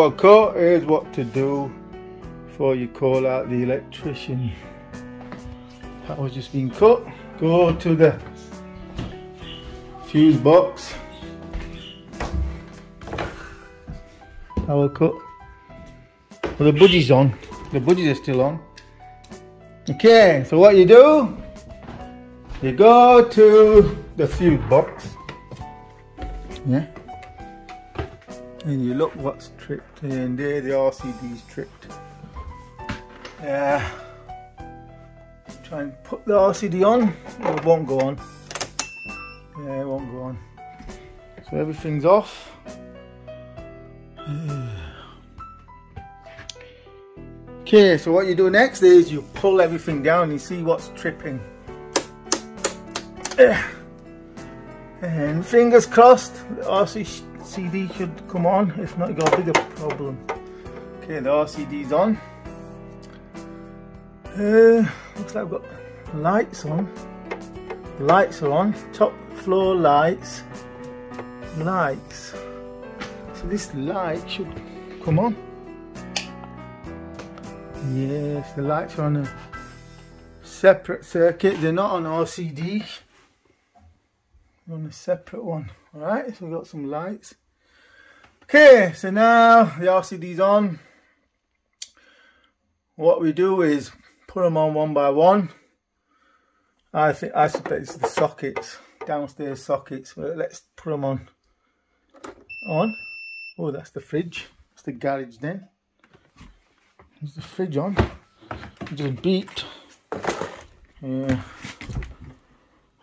power cut is what to do before you call out the electrician. Power's just been cut. Go to the fuse box. Power cut. Well the budgie's on. The budgies are still on. Okay so what you do you go to the fuse box. Yeah and you look what's tripped and there the RCD's tripped. Yeah. Try and put the RCD on. It won't go on. Yeah it won't go on. So everything's off. Okay so what you do next is you pull everything down and see what's tripping. And fingers crossed the RCD should come on if not you got a bigger problem. Okay the RCD's on. Uh, looks like I've got lights on. Lights are on. Top floor lights. Lights. So this light should come on. Yes the lights are on a separate circuit. They're not on RCD on a separate one. All right so we've got some lights. Okay so now the RCD's on. What we do is put them on one by one. I think I suspect it's the sockets downstairs sockets but let's put them on. On. Oh that's the fridge. That's the garage then. There's the fridge on? Just beeped. Yeah.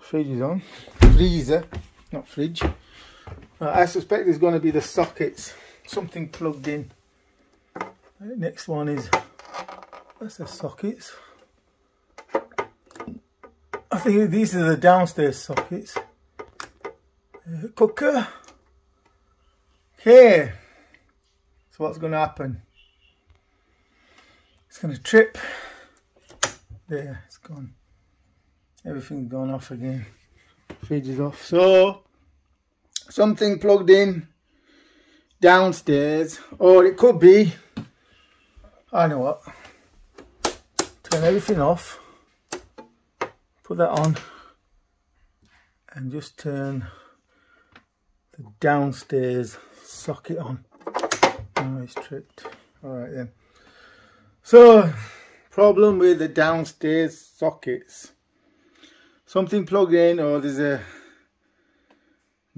Fridge is on freezer, not fridge. I suspect there's going to be the sockets, something plugged in. Next one is, that's the sockets. I think these are the downstairs sockets. Uh, cooker. Okay. So what's going to happen? It's going to trip. There, it's gone. Everything's gone off again fridge is off. So something plugged in downstairs. Or it could be I know what. Turn everything off. Put that on. And just turn the downstairs socket on. Oh it's tripped all right then. So problem with the downstairs sockets something plugged in or there's a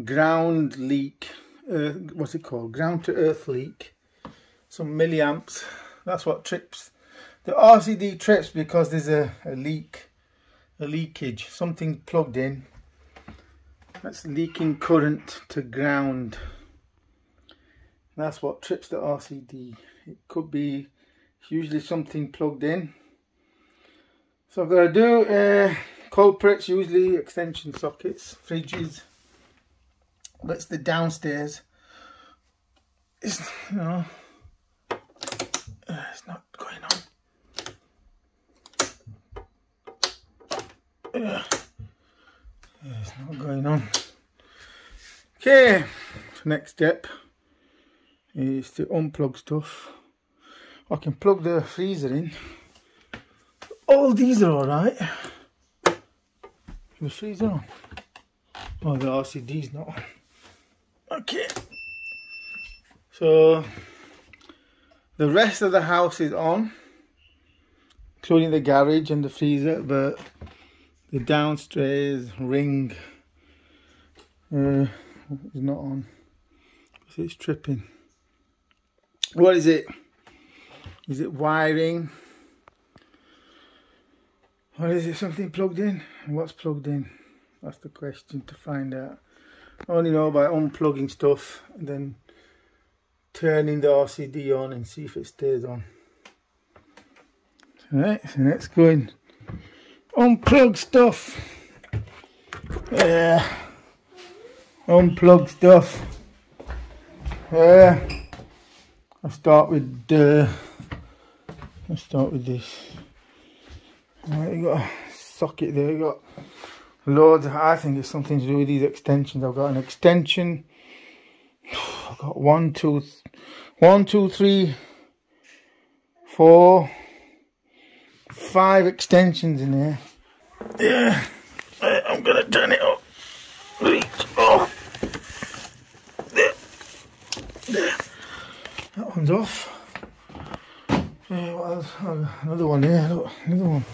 ground leak uh, what's it called? Ground to earth leak. Some milliamps. That's what trips. The RCD trips because there's a, a leak a leakage. Something plugged in. That's leaking current to ground. That's what trips the RCD it could be usually something plugged in. So I've got to do uh, Culprits, usually extension sockets, fridges. That's the downstairs. It's, you know, it's not going on. It's not going on. Okay, next step is to unplug stuff. I can plug the freezer in. All these are alright. The freezer on. Oh, the RCD's not on. Okay. So, the rest of the house is on, including the garage and the freezer, but the downstairs ring uh, is not on. It's tripping. What is it? Is it wiring? Or is it something plugged in? What's plugged in? That's the question to find out. I only know by unplugging stuff and then turning the RCD on and see if it stays on. Alright, so let's go and unplug stuff. Yeah, unplug stuff. Yeah, I'll start with uh, I'll start with this. Right, you got a socket there, you got loads. I think it's something to do with these extensions. I've got an extension. I've got one, two, one, two, three, four, five extensions in there. Yeah, I'm gonna turn it up. Oh, there, there. That one's off. Yeah, else? Oh, another one here. Look, another one.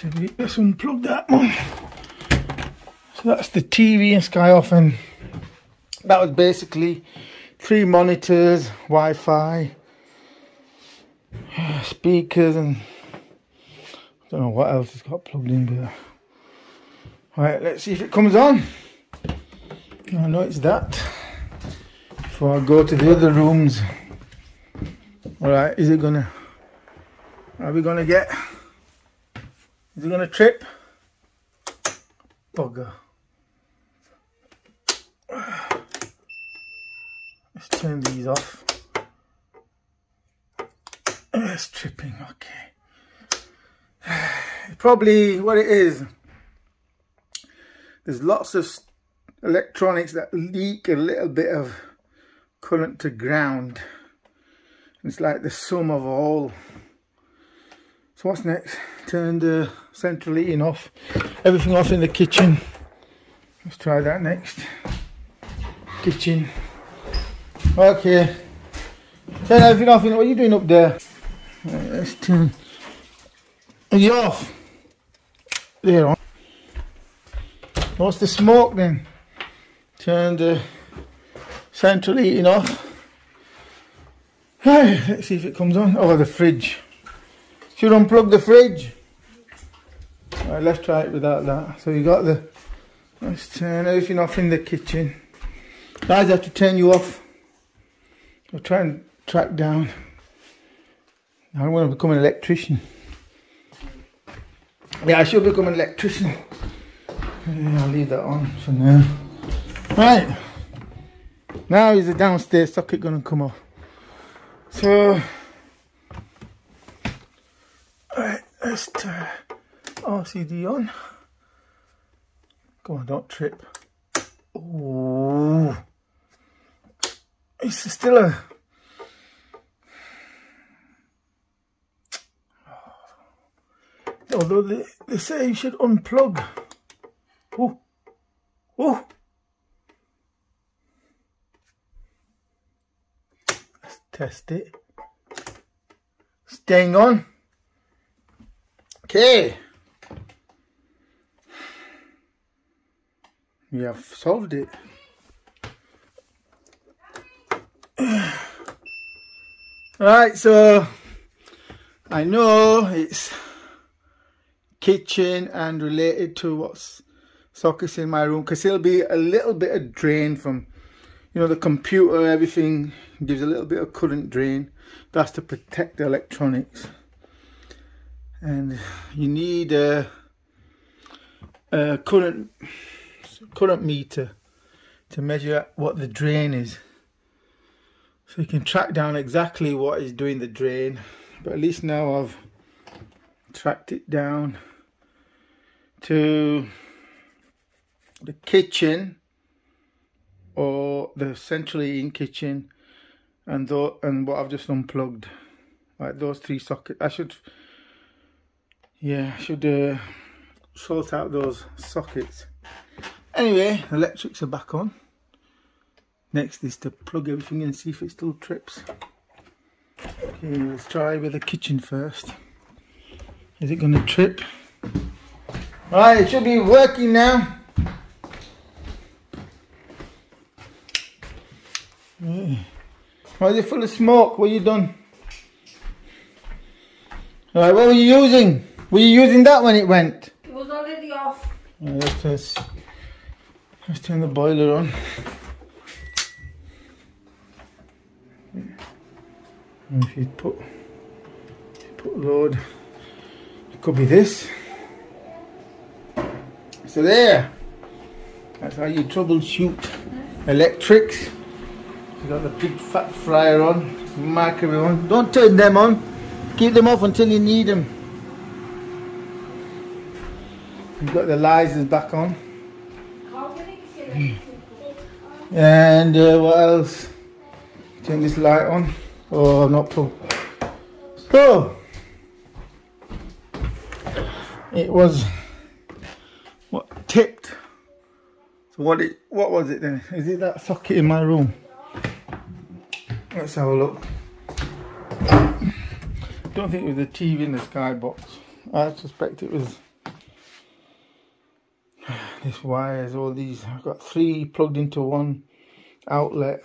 So let's unplug that one. So that's the TV and Sky off, and that was basically three monitors, Wi-Fi, speakers, and I don't know what else it's got plugged in. But right, let's see if it comes on. I know it's that. Before I go to the other rooms. Alright, is it gonna are we gonna get is it gonna trip? Bugger. Let's turn these off. It's tripping, okay. Probably what it is, there's lots of electronics that leak a little bit of current to ground. It's like the sum of all. So what's next? Turn the central heating off. Everything off in the kitchen. Let's try that next. Kitchen. Okay. Turn everything off. What are you doing up there? Right, let's turn. You off? There on. What's the smoke then? Turn the central heating off. Right, let's see if it comes on. Oh, the fridge. Should unplug the fridge. Right, let's try it without that. So you got the, let's turn everything off in the kitchen. Guys, I have to turn you off. I'll try and track down. I want to become an electrician. Yeah, I should become an electrician. Yeah, I'll leave that on for now. Right. Now is the downstairs socket going to come off. So, right, let's turn RCD on. Come on, don't trip. Oh, it's still a. Although they, they say you should unplug. Oh, oh. Let's test it. Staying on. Okay. We have solved it. Right, so I know it's kitchen and related to what's sockets in my room because it'll be a little bit of drain from you know the computer everything gives a little bit of current drain that's to protect the electronics and you need a, a current current meter to measure what the drain is. So you can track down exactly what is doing the drain but at least now I've tracked it down to the kitchen or the centrally in kitchen and th and what I've just unplugged. Like those three sockets I should yeah I should uh, sort out those sockets anyway electrics are back on next is to plug everything in and see if it still trips okay let's try with the kitchen first is it going to trip right it should be working now. Why is it full of smoke? What are you done? Alright, what were you using? Were you using that when it went? It was already off. Right, let's, just, let's turn the boiler on. And if you put, put load, it could be this. So there, that's how you troubleshoot electrics. You got the big fat fryer on, microwave on. Don't turn them on. Keep them off until you need them. You've got the lasers back on. And uh, what else? turn this light on. Oh, I'm not full. So, it was what tipped. So what it what was it then? Is it that socket in my room? Let's have a look. Don't think it was a TV in the skybox. I suspect it was this wires, all these. I've got three plugged into one outlet.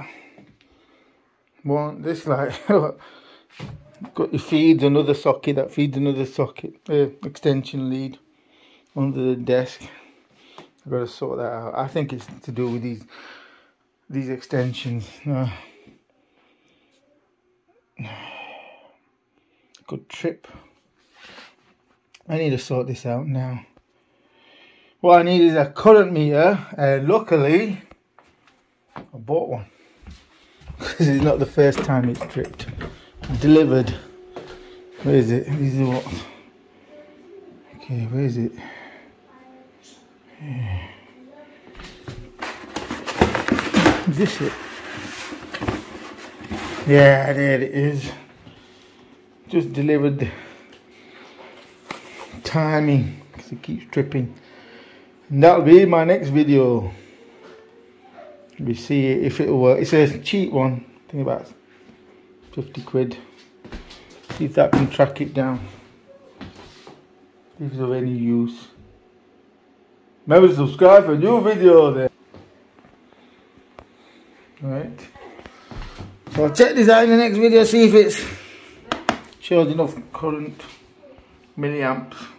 One, this light, got the feeds, another socket that feeds another socket, uh, extension lead under the desk. I've got to sort that out. I think it's to do with these these extensions. Uh, good trip. I need to sort this out now. What I need is a current meter and luckily I bought one. Because it's not the first time it's tripped. Delivered. Where is it? This is what? Okay, where is it? Is this it? Yeah, there it is. Just delivered timing because it keeps tripping. That'll be my next video. We see if it'll work. It's a cheap one. I think about 50 quid. See if that can track it down. If it's of any use. Remember to subscribe for a new video there. Right. So I'll check this out in the next video, see if it's shows enough current milliamps.